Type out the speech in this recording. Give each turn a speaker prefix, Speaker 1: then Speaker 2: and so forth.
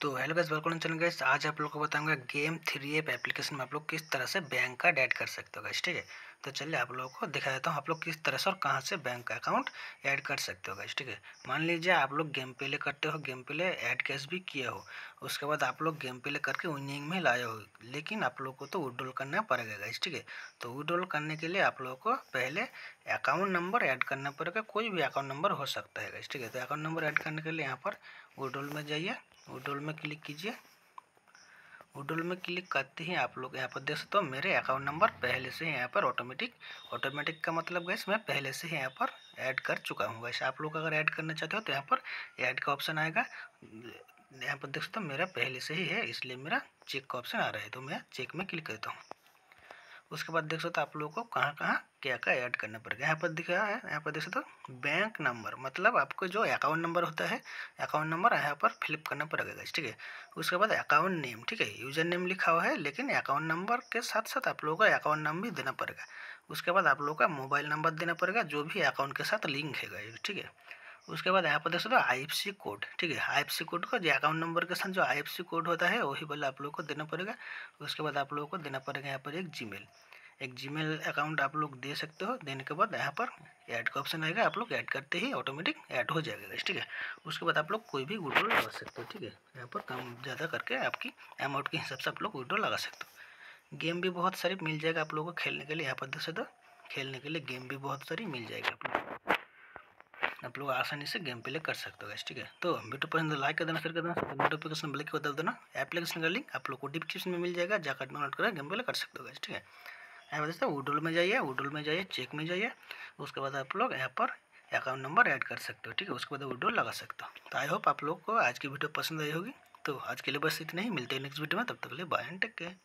Speaker 1: तो hello guys welcome channel guys आज आप लोग को बताऊँगा गेम थ्री एप एप्लीकेशन में आप लोग किस तरह से बैंक का ऐड कर सकते हो गाइस ठीक है? तो चलिए आप लोगों को दिखा देता हूँ आप लोग किस तरह से और कहाँ से बैंक का अकाउंट ऐड कर सकते हो गाइस ठीक है? मान लीजिए आप लोग गेम प्ले करते हो गेम प्ले ऐड कैश भी किए हो, उसके बाद आप लोग गेम प्ले करके विनिंग में लाए हो, लेकिन आप लोग को तो विड्रॉल करना पड़ेगा गाइस ठीक है? तो विड्रॉल करने के लिए आप लोगों को पहले अकाउंट नंबर ऐड करना पड़ेगा, कोई भी अकाउंट नंबर हो सकता है गाइस ठीक है? तो अकाउंट नंबर ऐड करने के लिए यहाँ पर विड्रॉल में जाइए। विड्रॉल में क्लिक कीजिए। विड्रॉल में क्लिक करते ही आप लोग यहाँ पर देख सकते हो मेरे अकाउंट नंबर पहले से यहाँ पर ऑटोमेटिक ऑटोमेटिक का मतलब गैस मैं पहले से ही यहाँ पर ऐड कर चुका हूँ। वैसे आप लोग अगर ऐड करना चाहते हो तो यहाँ पर ऐड का ऑप्शन आएगा। यहाँ पर देख सकते हो मेरा पहले से ही है, इसलिए मेरा चेक का ऑप्शन आ रहा है तो मैं चेक में क्लिक करता हूँ। उसके बाद देख सकते हो आप लोगों को कहाँ कहाँ क्या क्या ऐड करना पड़ेगा यहाँ पर दिख रहा है, यहाँ पर देख सकते हो बैंक नंबर मतलब आपको जो अकाउंट नंबर होता है अकाउंट नंबर यहाँ पर फिलिप करना पड़ेगा ठीक है? उसके बाद अकाउंट नेम ठीक है? यूज़र नेम लिखा हुआ है, लेकिन अकाउंट नंबर के साथ साथ आप लोगों का अकाउंट नंबर भी देना पड़ेगा। उसके बाद आप लोगों का मोबाइल नंबर देना पड़ेगा, जो भी अकाउंट के साथ लिंक है ठीक है? उसके बाद यहाँ पर देख सकते हो आई कोड ठीक है? आई कोड का जो अकाउंट नंबर के साथ जो आई कोड होता है, वही वाला आप लोग को देना पड़ेगा। उसके बाद आप लोगों को देना पड़ेगा यहाँ पर एक जी एक जीमेल अकाउंट आप लोग दे सकते हो, देने के बाद यहाँ पर ऐड का ऑप्शन आएगा, आप लोग ऐड करते ही ऑटोमेटिक ऐड हो जाएगा ठीक है? उसके बाद आप लोग कोई भी विड्रॉल लगा सकते हो, ठीक है? यहाँ पर कम ज़्यादा करके आपकी अमाउंट के हिसाब से आप लोग विड्रॉल लगा सकते हो। गेम भी बहुत सारी मिल जाएगा आप लोगों को खेलने के लिए, यहाँ पर देख सकते हो। खेलने के लिए गेम भी बहुत सारी मिल जाएगी आप लोग आप लोग आसानी से गेम प्ले कर सकते हो ठीक है? तो वीडियो पसंद लाइक कर देना शेयर कर देना नोटिफिकेशन बेल को देना एप्लीकेशन का लिंक आप लोग को डिस्क्रिप्शन में मिल जाएगा जाकर डाउनलोड कर गेम प्ले कर सकते हो ठीक है? यहाँ पर वुडल में जाइए वुडल में जाइए चेक में जाइए, उसके बाद आप लोग यहाँ पर अकाउंट नंबर ऐड कर सकते हो, ठीक है? उसके बाद विड्रॉल लगा सकते हो। तो आई होप आप लोग को आज की वीडियो पसंद आई होगी। तो आज के लिए बस इतना ही, मिलते हैं नेक्स्ट वीडियो में, तब तक के लिए बाय एंड टेक केयर